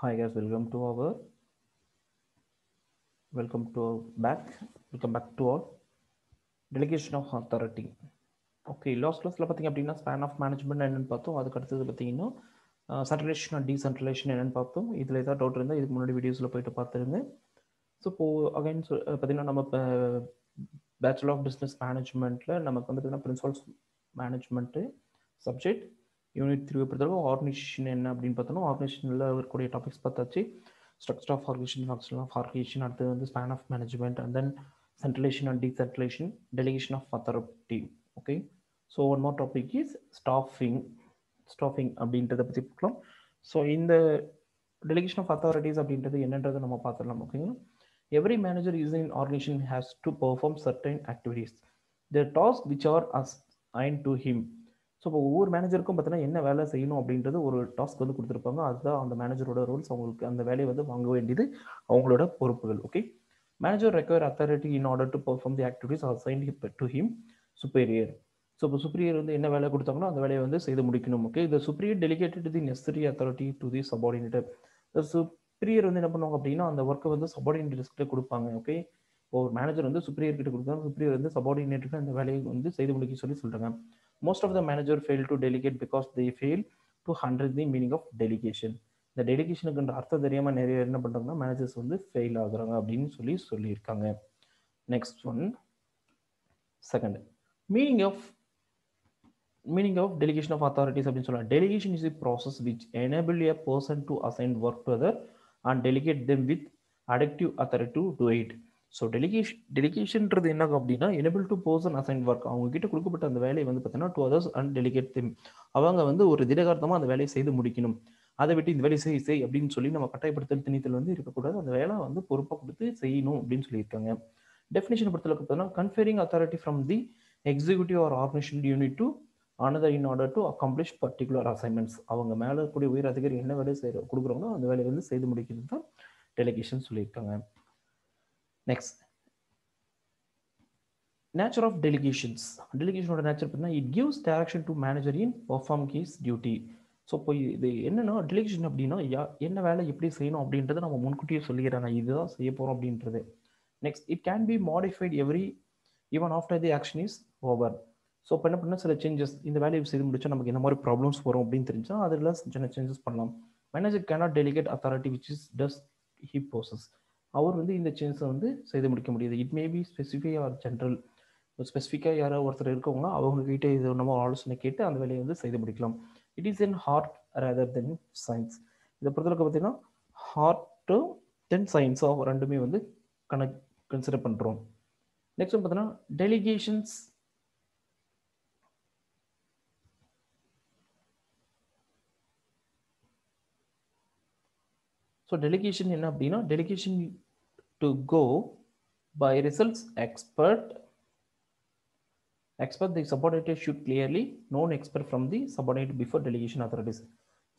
Hi guys, welcome to our welcome to back welcome back to our delegation of authority. Okay last கிளாஸில் பார்த்தீங்க அப்படின்னா span of management என்னென்னு பார்த்தோம். அதுக்கு அடுத்தது பார்த்தீங்கன்னா சென்ட்ரலேஷன் அண்ட் டீசென்ட்ரலேஷன் என்னென்னு பார்த்தோம். இதில் ஏதாவது டவுட் இருந்தால் இதுக்கு முன்னாடி வீடியோஸில் போயிட்டு பார்த்துருங்க ஸோ இப்போது அகைன் பார்த்தீங்கன்னா நம்ம இப்போ பேச்சுலர் ஆஃப் பிஸ்னஸ் மேனேஜ்மெண்ட்டில் நமக்கு வந்து பார்த்தீங்கன்னா principles management subject unit three பொறுத்தளவு ஆர்கனைசேஷன் என்ன அப்படின்னு பார்த்தோம்னா ஆர்கனைசேஷனில் இருக்கக்கூடிய டாபிக்ஸ் பார்த்தாச்சு. Structure of organisation function of organisation அடுத்தது வந்து span of management and then centralisation and decentralisation delegation of authority okay so one more topic is staffing staffing அப்படின்றத பற்றி பார்க்கலாம். ஸோ இந்த டெலிகேஷன் ஆஃப் அத்தாரிட்டிஸ் அப்படின்றது என்னன்றதை நம்ம பார்த்துடலாம் ஓகேங்களா every manager is in organisation has to perform certain activities the task which are assign to him so இப்போ ஒவ்வொரு மேனேஜருக்கும் பார்த்தீங்கன்னா என்ன வேலை செய்யணும் அப்படின்றது ஒரு டாஸ்க் வந்து கொடுத்துருப்பாங்க. அதுதான் அந்த மேனேஜரோட ரோல்ஸ் அவங்களுக்கு அந்த வேலையை வந்து வாங்க வேண்டியது அவங்களோட பொறுப்புகள். Okay manager require authority in order to perform the activities assign to him superior so இப்போ சுப்ரியர் வந்து என்ன வேலை கொடுத்தாங்களோ அந்த வேலையை வந்து செய்து முடிக்கணும். ஓகே இந்த superior delegated the necessary authority to the subordinator superior வந்து என்ன பண்ணுவாங்க அப்படின்னா அந்த ஒர்க்கை வந்து சபார்டினேட்டர்ஸ்கிட்ட கொடுப்பாங்க. ஓகே இப்போ ஒரு மேனேஜர் வந்து சுப்ரியர் கிட்ட கொடுத்தாங்க சுப்ரியர் வந்து சபார்டினேட்டருக்கு அந்த வேலையை வந்து செய்து முடிக்க சொல்லி சொல்கிறாங்க most of the manager fail to delegate because they fail to hundred the meaning of delegation இந்த டெலிகேஷனுக்குன்ற அர்த்தம் தெரியாமல் நிறைய என்ன பண்ணுறாங்கன்னா மேனேஜர்ஸ் வந்து ஃபெயில் ஆகுறாங்க அப்படின்னு சொல்லி சொல்லியிருக்காங்க. Next one second meaning of meaning of delegation of authorities அப்படின்னு சொல்லலாம். Delegation is a process which enable a person to assign work to other and delegate them with adequate authority to do it so delegation டெலிகேஷன்ன்றது என்ன அப்படின்னா enable to person assign work அவங்க கிட்ட கொடுக்கப்பட்ட அந்த வேலையை வந்து பார்த்தீங்கன்னா to others and delegate them அவங்க வந்து ஒரு திடகார்த்தமாக அந்த வேலையை செய்து முடிக்கணும். அதை விட்டு இந்த வேலையை செய் செய் அப்படின்னு சொல்லி நம்ம கட்டாயப்படுத்தல் திணித்தல் வந்து இருக்கக்கூடாது. அந்த வேலை வந்து பொறுப்பாக கொடுத்து செய்யணும் அப்படின்னு சொல்லியிருக்காங்க. டெஃபினேஷன் பொறுத்தளவுக்கு பார்த்தீங்கன்னா conferring authority from the executive or organisation unit to another in order to accomplish particular assignments அவங்க மேலே கூடிய உயர் அதிகாரி என்ன வேலை செய்ய கொடுக்குறாங்களோ அந்த வேலையை வந்து செய்து முடிக்கிறது தான் டெலிகேஷன் சொல்லியிருக்காங்க. நெக்ஸ்ட் நேச்சர் ஆஃப் டெலிகேஷன்ஸ் டெலிகேஷனோட நேச்சர் பார்த்தீங்கன்னா it gives direction to manager in perform his duty so இப்போ இது என்னென்னா டெலிகேஷன் அப்படின்னா யா என்ன வேலை எப்படி செய்யணும் அப்படின்றத நம்ம முன்கூட்டியே சொல்லிக்கிறாங்க இதுதான் செய்ய போகிறோம் அப்படின்றது. Next it can be modified every even after the action is over so இப்போ என்ன பண்ணால் சில சேஞ்சஸ் இந்த வேலையை செய்து முடிச்சா நமக்கு இந்த மாதிரி ப்ராப்ளம்ஸ் வரும் அப்படின்னு தெரிஞ்சால் அதில் சின்ன சேஞ்சஸ் பண்ணலாம். Manager cannot delegate authority which is does he process அவர் வந்து இந்த சேஞ்சஸை வந்து செய்து முடிக்க முடியுது. It may be specific or general ஸ்பெசிஃபிக்காக யாரோ ஒருத்தர் இருக்கவங்க அவங்ககிட்ட இது நம்ம ஆலோசனை கேட்டு அந்த வேலையை வந்து செய்து முடிக்கலாம். It is in art rather than science இதை பொறுத்தளவுக்கு பார்த்தீங்கன்னா ஹார்ட்டு தென் சயின்ஸோ ரெண்டுமே வந்து கனெக்ட் கன்சிடர் பண்ணுறோம் நெக்ஸ்ட் பார்த்தீங்கன்னா டெலிகேஷன்ஸ் ஸோ டெலிகேஷன் என்ன அப்படின்னா delegation to go by results expert expert the subordinate should clearly known expert from the subordinate before delegation authorities.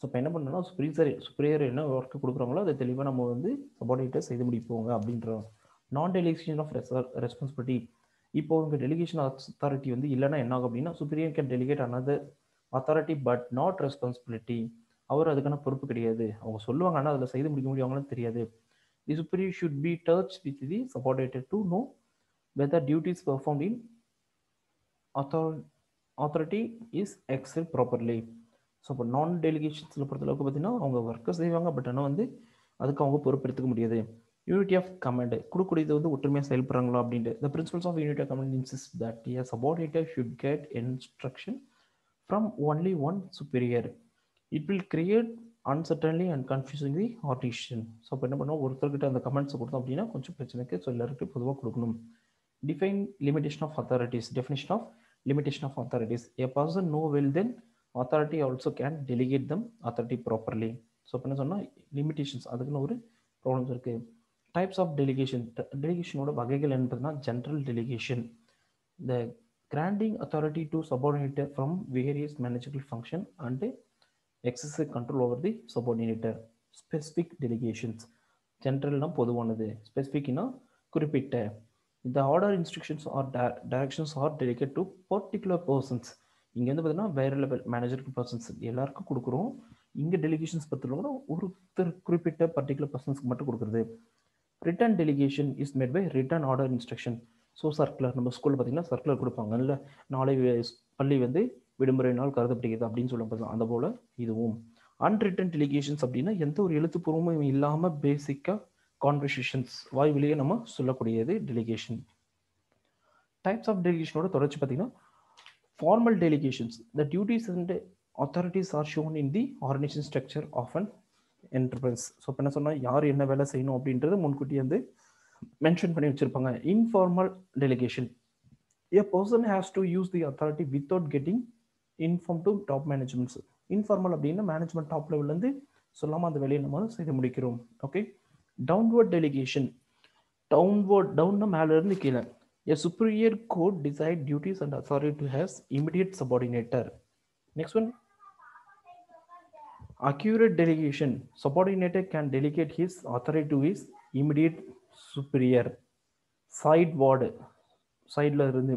So இப்போ என்ன பண்ணணும்னா சுப்ரீசர் சுப்ரியர் என்ன ஒர்க்கு கொடுக்குறாங்களோ அதை தெளிவாக நம்ம வந்து சபார்டினேட்டை செய்து முடிப்போங்க அப்படின்ற நான் டெலிகேஷன் ஆஃப் ரெஸ்பான்சிபிலிட்டி இப்போ உங்கள் டெலிகேஷன் அத்தாரிட்டி வந்து இல்லைன்னா என்ன ஆகும் அப்படின்னா superior can delegate another authority but not responsibility அவர் அதுக்கான பொறுப்பு கிடையாது. அவங்க சொல்லுவாங்க ஆனால் அதில் செய்து முடிக்க முடியாங்கன்னு தெரியாது. The superior should be touch with the subordinated to know whether duties perform in authority is excel properly so இப்போ நான் டெலிகேஷன்ஸில் பொறுத்தளவுக்கு பார்த்தீங்கன்னா அவங்க ஒர்க்கை செய்வாங்க பட் ஆனால் வந்து அதுக்கு அவங்க பொறுப்பெடுத்துக்க முடியாது. யூனிட்டி ஆஃப் கமாண்ட் கொடுக்கூடியது வந்து ஒற்றுமையாக செயல்படுறாங்களா அப்படின்ட்டு. The principles of unity of command insists that a subordinator should get instruction from only one superior it will create uncertainly and confusingly artisan so அப்போ என்ன பண்ணுவோம்? ஒருத்தர்கிட்ட அந்த கமெண்ட்ஸ் கொடுத்தோம் அப்படின்னா கொஞ்சம் பிரச்சனைக்கு ஸோ எல்லாருக்கும் பொதுவாக கொடுக்கணும். Define limitation of authorities definition of limitation of authorities a person know well then authority also can delegate them authority properly so இப்போ என்ன சொன்னால் லிமிடேஷன்ஸ் அதுக்குன்னு ஒரு ப்ராப்ளம்ஸ் இருக்குது டைப்ஸ் ஆஃப் டெலிகேஷன் டெலிகேஷனோட வகைகள் என்பதுனா ஜென்ரல் டெலிகேஷன் இந்த granting authority to subordinator from various manageable function and excessive control over the subordinator specific delegations ஜென்ரல்னால் பொதுவானது. ஸ்பெசிஃபிக்னா குறிப்பிட்ட. இந்த order instructions or directions or delegate to particular persons இங்கே வந்து பார்த்தீங்கன்னா வேற லெவல் மேனேஜருக்கு பர்சன்ஸ் எல்லாருக்கும் கொடுக்குறோம். இங்கே டெலிகேஷன்ஸ் பற்றினா ஒருத்தர் குறிப்பிட்ட பர்டிகுலர் பர்சன்ஸ்க்கு மட்டும் கொடுக்குறது. Written delegation is made by written order instruction so circular நம்ம ஸ்கூலில் பார்த்தீங்கன்னா சர்க்குலர் கொடுப்பாங்கல்ல. நாளை பள்ளி வந்து விடுமுறை நாள் கருதப்படுகிறது அப்படின்னு சொல்லும்போது அந்த போல் இதுவும் அன்ரிட்டன் டெலிகேஷன்ஸ் அப்படின்னா எந்த ஒரு எழுத்துப்பூர்வமும் இல்லாமல் பேசிக்காக கான்வர்சேஷன்ஸ் வாய்விலேயே நம்ம சொல்லக்கூடியது டெலிகேஷன் டைப்ஸ் ஆஃப் டெலிகேஷனோட தொடர்ச்சி பார்த்தீங்கன்னா formal delegations the duties and authorities are shown in the organisation structure of an enterprise so இப்போ என்ன சொன்னால் யார் என்ன வேலை செய்யணும் அப்படின்றது முன்கூட்டி வந்து மென்ஷன் பண்ணி வச்சுருப்பாங்க. Informal delegation a person has to use the authority without getting inform to top managements informal அப்படின்னா மேனேஜ்மெண்ட் டாப் லெவல்லேருந்து சொல்லாமல் அந்த வேலையை நம்ம செய்து முடிக்கிறோம். ஓகே டவுன்வர்ட் டெலிகேஷன் டவுன்வர்ட் டவுன்னா மேலேருந்து கீழே. A superior could decide duties and authority to his immediate subordinator next one accurate delegation. Subordinated can delegate his authority to his immediate superior. Sideward சைடில் இருந்து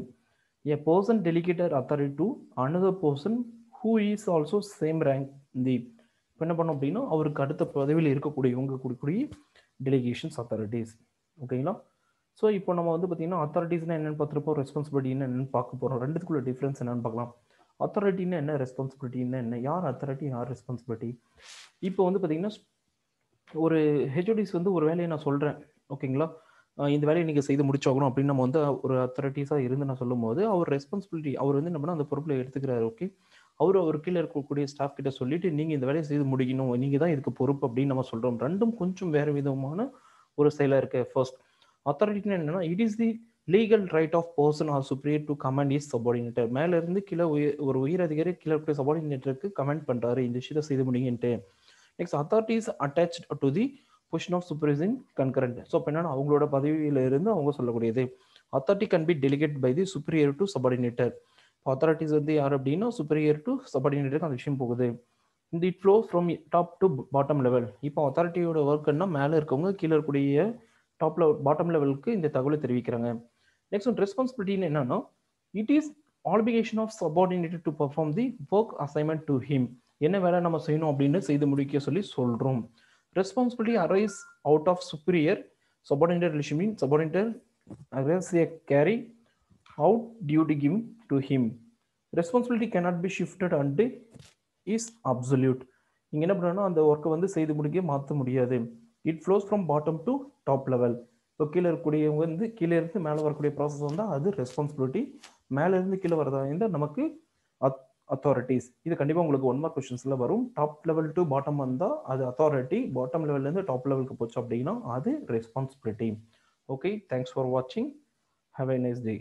a person delegated authority to another person who is also same rank. தி இப்போ என்ன பண்ணோம் அப்படின்னா அவருக்கு அடுத்த பதவியில் இருக்கக்கூடிய இவங்க கூடிய டெலிகேஷன்ஸ் அத்தாரிட்டிஸ் ஓகேங்களா ஸோ இப்போ நம்ம வந்து பார்த்தீங்கன்னா அத்தாரிட்டிஸ்னா என்னென்னு பார்த்துருப்போம் ரெஸ்பான்சிபிலிட்டின்னு என்னென்னு பார்க்க போகிறோம் ரெண்டுத்துக்குள்ள டிஃப்ரென்ஸ் என்னென்னு பார்க்கலாம். அத்தாரிட்டின்னா என்ன ரெஸ்பான்சிபிலிட்டின்னா என்ன யார் அத்தாரிட்டி யார் ரெஸ்பான்சிபிலிட்டி இப்போ வந்து பார்த்தீங்கன்னா ஒரு ஹெச்ஓடிஸ் வந்து ஒரு வேலையை நான் சொல்கிறேன் ஓகேங்களா இந்த வேலையை நீங்கள் செய்து முடிச்சாகணும் அப்படின்னு நம்ம வந்து ஒரு அத்தாரிட்டிஸாக இருந்து நான் சொல்லும் போது அவர் ரெஸ்பான்சிபிலிட்டி அவர் வந்து நம்ம அந்த பொறுப்பில் எடுத்துக்கிறாரு ஓகே அவர் அவர் கீழே இருக்கக்கூடிய ஸ்டாஃப் கிட்ட சொல்லிட்டு நீங்கள் இந்த வேலையை செய்து முடிக்கணும் நீங்கள் தான் இதுக்கு பொறுப்பு அப்படின்னு நம்ம சொல்கிறோம் ரெண்டும் கொஞ்சம் வேறு விதமான ஒரு செயலாக இருக்கு. ஃபர்ஸ்ட் அத்தாரிட்டின்னு என்னன்னா it is the legal right of person or superior to command his subordinator மேல இருந்து கீழே ஒரு உயர் அதிகாரி கீழே இருக்கிற சபார்டினேட்டருக்கு கமெண்ட் பண்றாரு. இந்த விஷயத்தை செய்து முடியுன்ட்டு. Next authorities attach to the position of supervising concurrent so இப்போ என்னன்னா அவங்களோட பதவியில் இருந்து அவங்க சொல்லக்கூடியது. Authority can be delegate by the superior to subordinator authorities வந்து யார் அப்படின்னா சுப்பீரியர் டு சபார்டினேட்டருக்கு அந்த விஷயம் போகுது. இந்த it flow from top to bottom level இப்போ அத்தாரிட்டியோட ஒர்க்குன்னா மேலே இருக்கவங்க கீழே இருக்கக்கூடிய டாப் லெவல் பாட்டம் லெவலுக்கு இந்த தகவலை தெரிவிக்கிறாங்க. நெக்ஸ்ட் ஒன் ரெஸ்பான்சிபிலிட்டின்னு என்னன்னா it is obligation of subordinated to perform the work assignment to him என்ன வேலை நம்ம செய்யணும் அப்படின்னு செய்து முடிக்க சொல்லி சொல்கிறோம் responsibility arise out of superior subordinator relation mean subordinator arise a carry out duty give to him responsibility cannot be shifted and is absolute நீங்கள் என்ன பண்ணணும் அந்த ஒர்க்கை வந்து செய்து முடிக்க மாற்ற முடியாது. It flows from bottom to top level இப்போ கீழே இருக்கக்கூடியவங்க வந்து கீழே இருந்து மேலே வரக்கூடிய ப்ராசஸ் வந்தால் அது ரெஸ்பான்சிபிலிட்டி மேலே இருந்து கீழே வரதா இருந்தால் நமக்கு அத்தாரிட்டிஸ் இது கண்டிப்பாக உங்களுக்கு ஒன் மார்க் கொஷின்ஸில் வரும். டாப் லெவல் டு பாட்டம் வந்தால் அது அத்தாரிட்டி பாட்டம் லெவல்லேருந்து டாப் லெவலுக்கு போச்சு அப்படின்னா அது ரெஸ்பான்சிபிலிட்டி ஓகே தேங்க்ஸ் ஃபார் வாட்சிங் ஹாவ் எ நைஸ் டே